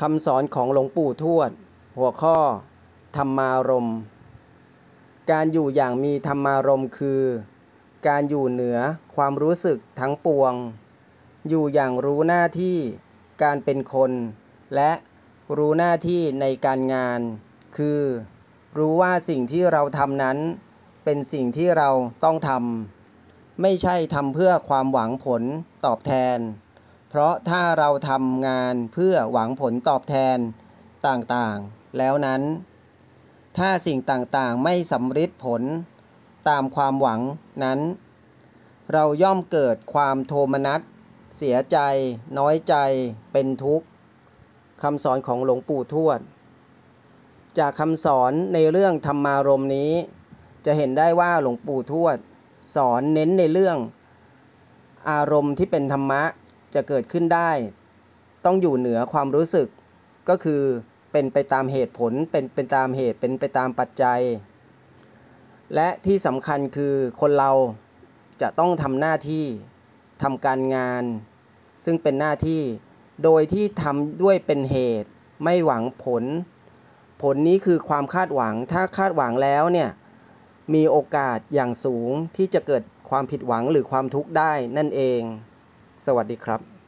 คำสอนของหลวงปู่ทวด หัวข้อ ธรรมารม การอยู่อย่างมีธรรมารมคือ การอยู่เหนือความรู้สึกทั้งปวง อยู่อย่างรู้หน้าที่ การเป็นคน และรู้หน้าที่ในการงาน คือ รู้ว่าสิ่งที่เราทำนั้น เป็นสิ่งที่เราต้องทำ ไม่ใช่ทำเพื่อความหวังผลตอบแทน เพราะถ้าเราทำงานเพื่อหวังผลตอบแทนต่างๆ แล้วนั้น ถ้าสิ่งต่างๆไม่สำเร็จผลตามความหวังนั้น เราย่อมเกิดความโทมนัส เสียใจ น้อยใจ เป็นทุกข์คำสอนของหลวงปู่ทวด จากคำสอนในเรื่องธรรมารมณ์นี้ จะเห็นได้ว่าหลวงปู่ทวด สอนเน้นในเรื่อง อารมณ์ที่เป็นธรรมะ จะเกิดขึ้นได้ ต้องอยู่เหนือความรู้สึก ก็คือเป็นไปตามเหตุผลเป็นไปตามเหตุเป็นไปตามปัจจัย และที่สำคัญคือคนเราจะต้องทำหน้าที่ทำการงาน ซึ่งเป็นหน้าที่โดยที่ทำด้วยเป็นเหตุไม่หวังผล ผลนี้คือความคาดหวังถ้าคาดหวังแล้วเนี่ยมีโอกาสอย่างสูงที่จะเกิดความผิดหวังหรือความทุกข์ได้นั่นเอง สวัสดีครับ